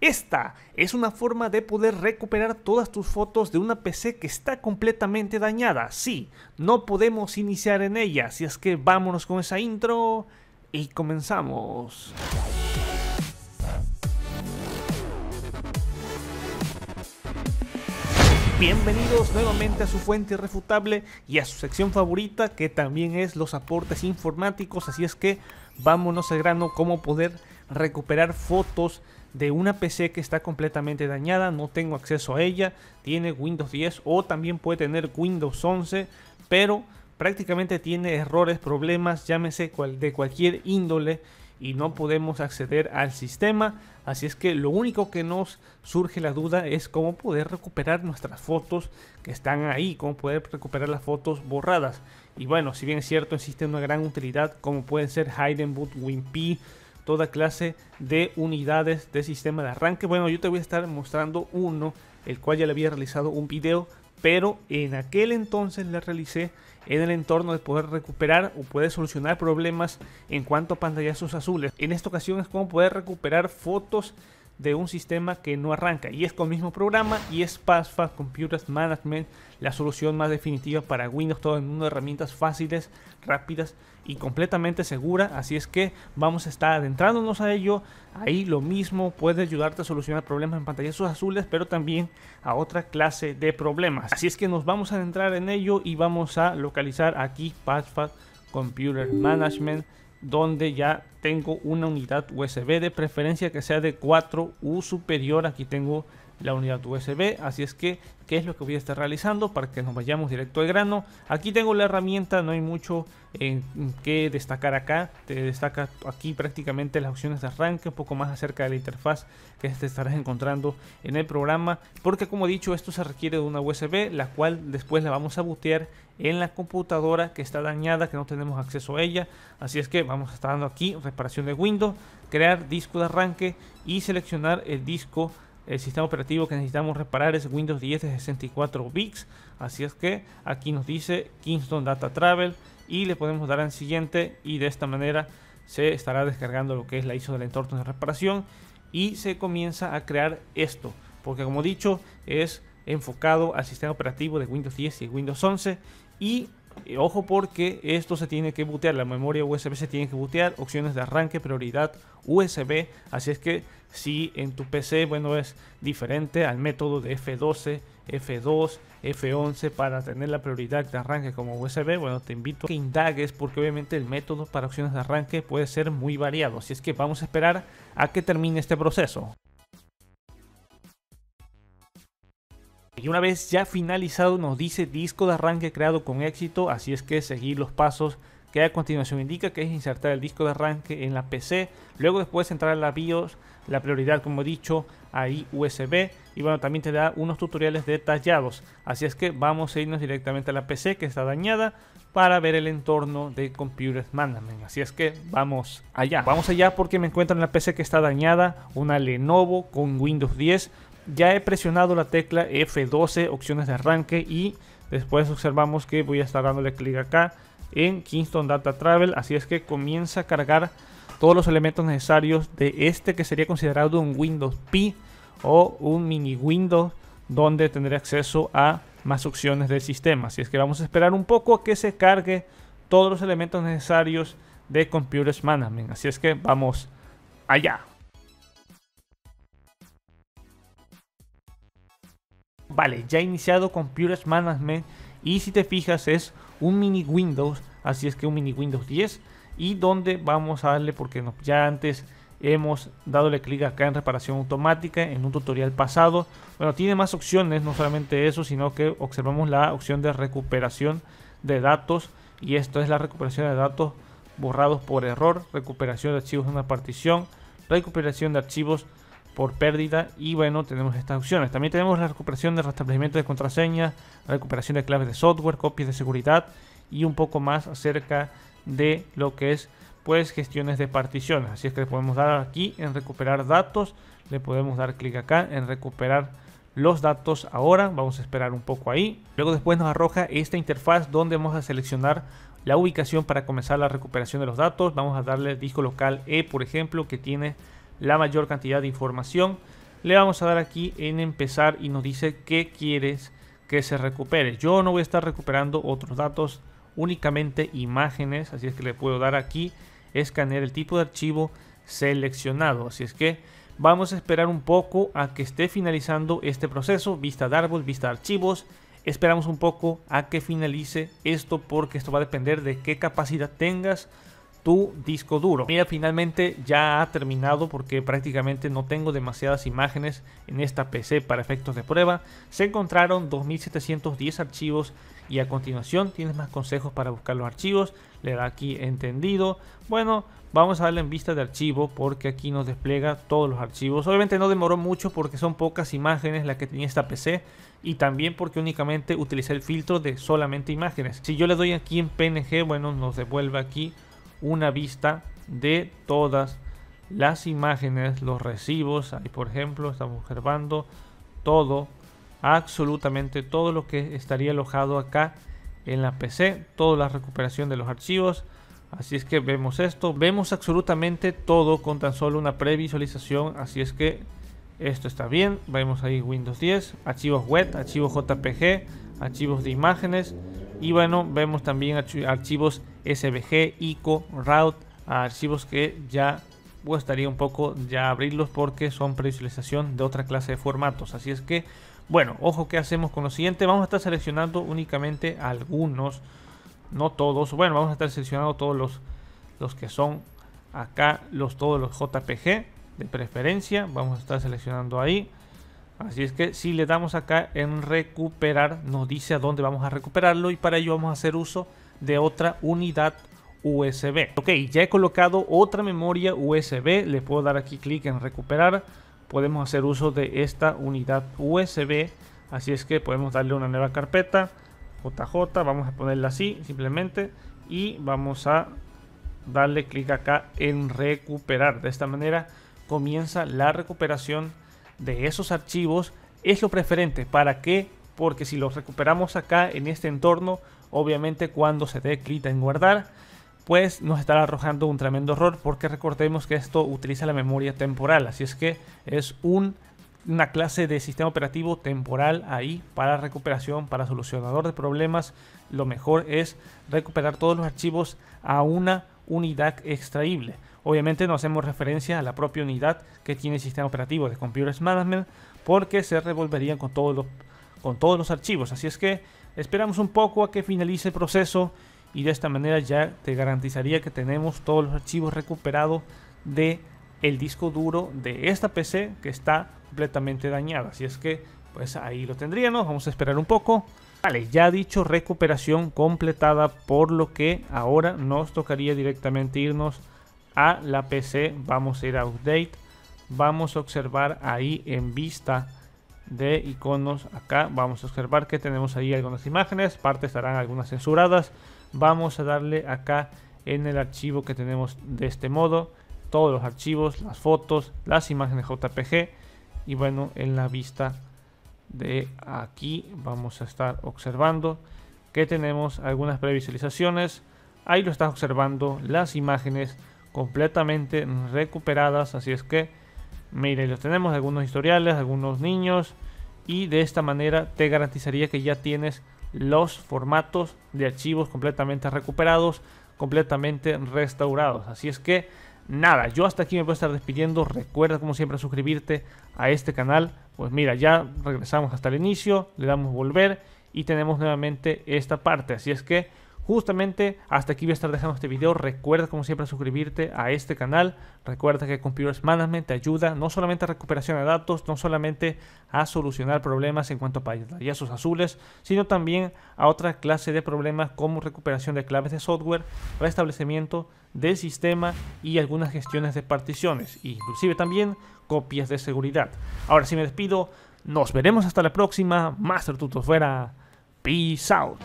Esta es una forma de poder recuperar todas tus fotos de una PC que está completamente dañada. Sí, no podemos iniciar en ella, así es que vámonos con esa intro y comenzamos. Bienvenidos nuevamente a su fuente irrefutable y a su sección favorita que también es los aportes informáticos, así es que vámonos al grano cómo poder recuperar fotos de una PC que está completamente dañada, no tengo acceso a ella, tiene Windows 10 o también puede tener Windows 11, pero prácticamente tiene errores, problemas, llámese de cualquier índole y no podemos acceder al sistema. Así es que lo único que nos surge la duda es cómo poder recuperar nuestras fotos que están ahí, cómo poder recuperar las fotos borradas. Y bueno, si bien es cierto, existe una gran utilidad como pueden ser Boot, WinP, toda clase de unidades de sistema de arranque. Bueno, yo te voy a estar mostrando uno, el cual ya le había realizado un video, pero en aquel entonces le realicé en el entorno de poder recuperar o poder solucionar problemas en cuanto a pantallazos azules. En esta ocasión es como poder recuperar fotos de un sistema que no arranca. Y es con el mismo programa y es PassFast Computers Management la solución más definitiva para Windows. Todo una de herramientas fáciles, rápidas y completamente segura. Así es que vamos a estar adentrándonos a ello. Ahí lo mismo puede ayudarte a solucionar problemas en pantallazos azules pero también a otra clase de problemas. Así es que nos vamos a adentrar en ello y vamos a localizar aquí PassFast Computer Management donde ya tengo una unidad USB de preferencia que sea de 4 u superior. Aquí tengo la unidad USB. Así es que, ¿qué es lo que voy a estar realizando? Para que nos vayamos directo al grano. Aquí tengo la herramienta, no hay mucho en que destacar acá. Te destaca aquí prácticamente las opciones de arranque, un poco más acerca de la interfaz que te estarás encontrando en el programa. Porque como he dicho, esto se requiere de una USB, la cual después la vamos a bootear en la computadora que está dañada, que no tenemos acceso a ella. Así es que vamos a estar dando aquí reparación de Windows, crear disco de arranque y seleccionar el disco el sistema operativo que necesitamos reparar es Windows 10 de 64 bits. Así es que aquí nos dice Kingston Data Travel y le podemos dar al siguiente y de esta manera se estará descargando lo que es la ISO del entorno de reparación y se comienza a crear esto. Porque como dicho es enfocado al sistema operativo de Windows 10 y Windows 11 y eh, ojo porque esto se tiene que bootear, la memoria USB se tiene que bootear, opciones de arranque, prioridad USB, así es que si en tu PC, bueno, es diferente al método de F12, F2, F11 para tener la prioridad de arranque como USB, bueno, te invito a que indagues porque obviamente el método para opciones de arranque puede ser muy variado, así es que vamos a esperar a que termine este proceso. Y una vez ya finalizado nos dice disco de arranque creado con éxito, así es que seguir los pasos que a continuación indica que es insertar el disco de arranque en la PC, luego después entrar a la BIOS, la prioridad como he dicho, ahí USB y bueno también te da unos tutoriales detallados, así es que vamos a irnos directamente a la PC que está dañada para ver el entorno de Computer Management, así es que vamos allá, vamos allá porque me encuentro en la PC que está dañada, una Lenovo con Windows 10, ya he presionado la tecla F12, opciones de arranque y después observamos que voy a estar dándole clic acá en Kingston Data Travel, así es que comienza a cargar todos los elementos necesarios de este que sería considerado un Windows P o un mini Windows donde tendré acceso a más opciones del sistema. Así es que vamos a esperar un poco a que se cargue todos los elementos necesarios de Computer Management. Así es que vamos allá. Vale, ya he iniciado Computer Management y si te fijas es un mini Windows, así es que un mini Windows 10 y donde vamos a darle porque ya antes hemos dado clic acá en reparación automática en un tutorial pasado. Bueno, tiene más opciones, no solamente eso, sino que observamos la opción de recuperación de datos y esto es la recuperación de datos borrados por error, recuperación de archivos de una partición, recuperación de archivos por pérdida y bueno tenemos estas opciones. También tenemos la recuperación de restablecimiento de contraseña recuperación de claves de software copias de seguridad y un poco más acerca de lo que es pues gestiones de particiones. Así es que le podemos dar aquí en recuperar datos le podemos dar clic acá en recuperar los datos ahora. Vamos a esperar un poco ahí. Luego después nos arroja esta interfaz donde vamos a seleccionar la ubicación para comenzar la recuperación de los datos. Vamos a darle disco local E por ejemplo que tiene la mayor cantidad de información. le vamos a dar aquí en empezar y nos dice qué quieres que se recupere. Yo no voy a estar recuperando otros datos, únicamente imágenes, así es que le puedo dar aquí, escanear el tipo de archivo seleccionado. Así es que vamos a esperar un poco a que esté finalizando este proceso, vista de árbol, vista de archivos. Esperamos un poco a que finalice esto porque esto va a depender de qué capacidad tengas tu disco duro. Mira, finalmente ya ha terminado porque prácticamente no tengo demasiadas imágenes en esta PC para efectos de prueba. Se encontraron 2710 archivos y a continuación tienes más consejos para buscar los archivos. Le da aquí entendido. Bueno, vamos a darle en vista de archivo porque aquí nos despliega todos los archivos. Obviamente no demoró mucho porque son pocas imágenes las que tenía esta PC y también porque únicamente utilicé el filtro de solamente imágenes. Si yo le doy aquí en PNG, bueno, nos devuelve aquí una vista de todas las imágenes, los recibos. Ahí, por ejemplo, estamos observando todo, absolutamente todo lo que estaría alojado acá en la PC, toda la recuperación de los archivos. Así es que vemos esto, vemos absolutamente todo con tan solo una previsualización. Así es que esto está bien. Vemos ahí Windows 10, archivos web, archivos JPG, archivos de imágenes. Y bueno, vemos también archivos SVG, ICO, route, archivos que ya estaría un poco ya abrirlos porque son previsualización de otra clase de formatos. Así es que, bueno, ojo que hacemos con lo siguiente. Vamos a estar seleccionando únicamente algunos, no todos. Bueno, vamos a estar seleccionando todos los, los que son acá, los todos los JPG de preferencia. Vamos a estar seleccionando ahí. Así es que si le damos acá en recuperar, nos dice a dónde vamos a recuperarlo y para ello vamos a hacer uso otra unidad USB. Ok, ya he colocado otra memoria USB, le puedo dar aquí clic en recuperar. Podemos hacer uso de esta unidad USB, así es que podemos darle una nueva carpeta, JJ, vamos a ponerla así simplemente y vamos a darle clic acá en recuperar. De esta manera comienza la recuperación de esos archivos. Es lo preferente, ¿para qué? Porque si los recuperamos acá en este entorno, obviamente cuando se dé clic en guardar, pues nos estará arrojando un tremendo error porque recordemos que esto utiliza la memoria temporal, así es que es un, una clase de sistema operativo temporal ahí para recuperación, para solucionador de problemas. Lo mejor es recuperar todos los archivos a una unidad extraíble. Obviamente no hacemos referencia a la propia unidad que tiene el sistema operativo de Computers Management porque se revolverían con todos los archivos. Así es que Esperamos un poco a que finalice el proceso y de esta manera ya te garantizaría que tenemos todos los archivos recuperados de el disco duro de esta PC que está completamente dañada. Así es que pues ahí lo tendríamos. Vamos a esperar un poco. Vale, ya dicho recuperación completada, por lo que ahora nos tocaría directamente irnos a la PC. Vamos a ir a Update. Vamos a observar ahí en vista de iconos acá. Vamos a observar que tenemos ahí algunas imágenes. Parte estarán algunas censuradas. Vamos a darle acá en el archivo que tenemos de este modo. Todos los archivos las fotos las imágenes jpg y bueno en la vista de aquí vamos a estar observando que tenemos algunas previsualizaciones. Ahí lo estás observando las imágenes completamente recuperadas. Así es que Mire, los tenemos algunos historiales, algunos niños y de esta manera te garantizaría que ya tienes los formatos de archivos completamente recuperados, completamente restaurados. Así es que nada, yo hasta aquí me puedo estar despidiendo. Recuerda como siempre suscribirte a este canal. Pues mira, ya regresamos hasta el inicio, le damos volver y tenemos nuevamente esta parte. Así es que Justamente hasta aquí voy a estar dejando este video. Recuerda como siempre suscribirte a este canal. Recuerda que Computers Management te ayuda no solamente a recuperación de datos, no solamente a solucionar problemas en cuanto a pantallazos azules, sino también a otra clase de problemas como recuperación de claves de software, restablecimiento del sistema y algunas gestiones de particiones, inclusive también copias de seguridad. Ahora sí me despido. Nos veremos hasta la próxima. Master Tutos fuera. Peace out.